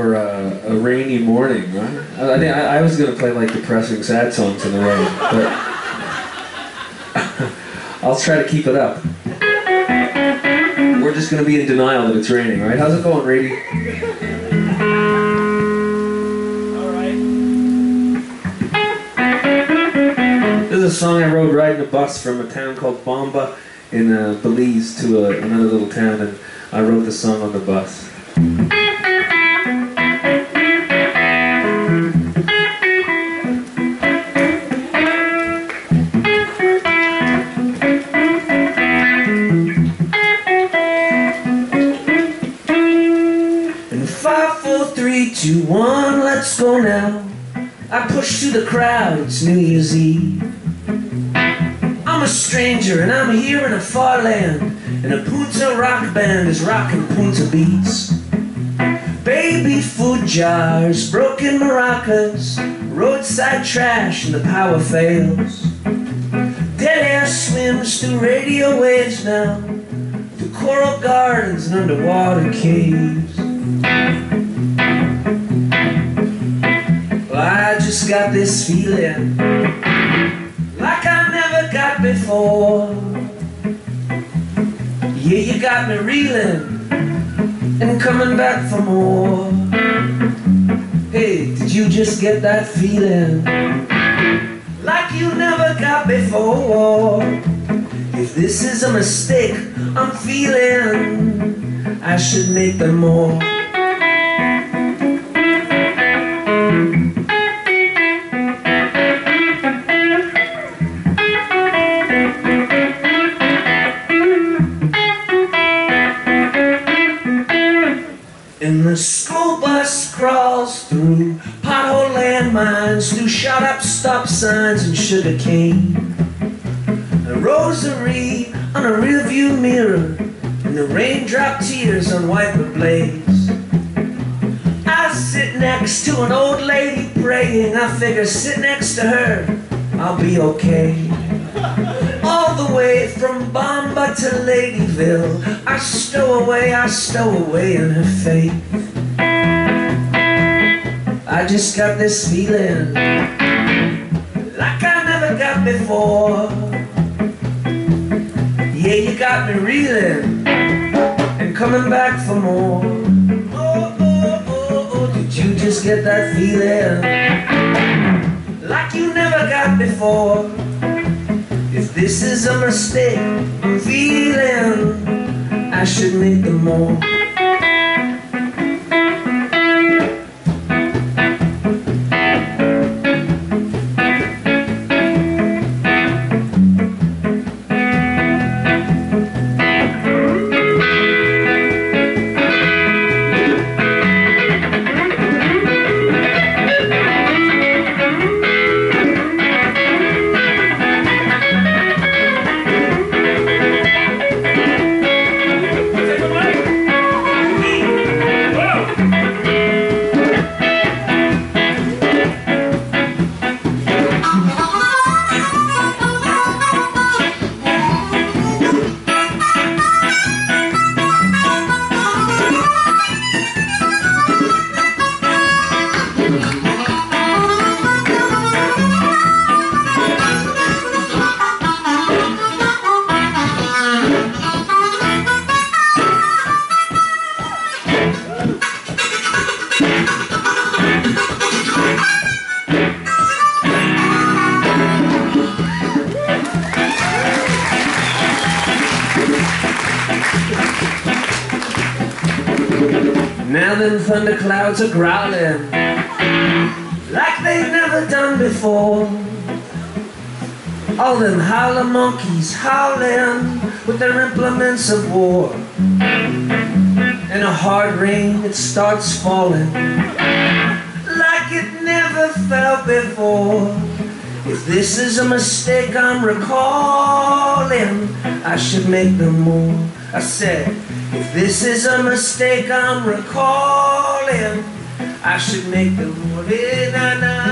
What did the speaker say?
for a, a rainy morning, right? I, I think I, was gonna play like depressing sad songs in the rain, but I'll try to keep it up. We're just gonna be in denial that it's raining, right? How's it going, Rady? This is a song I wrote riding a bus from a town called Bomba in uh, Belize to a, another little town, and I wrote the song on the bus. Three, two, one, let's go now. I push through the crowd, it's New Year's Eve. I'm a stranger and I'm here in a far land, and a Punta rock band is rocking Punta beats. Baby food jars, broken maracas, roadside trash, and the power fails. Dead air swims through radio waves now, through coral gardens and underwater caves. This feeling like I never got before. Yeah, you got me reeling and coming back for more. Hey, did you just get that feeling like you never got before? If this is a mistake I'm feeling, I should make them more. The school bus crawls through pothole landmines, through shot up stop signs and sugar cane. A rosary on a rearview mirror, and the raindrop tears on wiper blades. I sit next to an old lady praying. I figure sit next to her, I'll be okay. All the way from To Ladyville, I stow away, I stow away in her faith. I just got this feeling like I never got before. Yeah, you got me reeling and coming back for more. Oh, oh, oh, oh, did you just get that feeling like you never got before? This is a mistake I'm feeling, I should make them more. Now them thunder clouds are growling like they've never done before. All them howler monkeys howling with their implements of war. In a hard rain it starts falling like it never fell before. If this is a mistake I'm recalling, I should make no more. I said, if this is a mistake I'm recalling, I should make na na na na.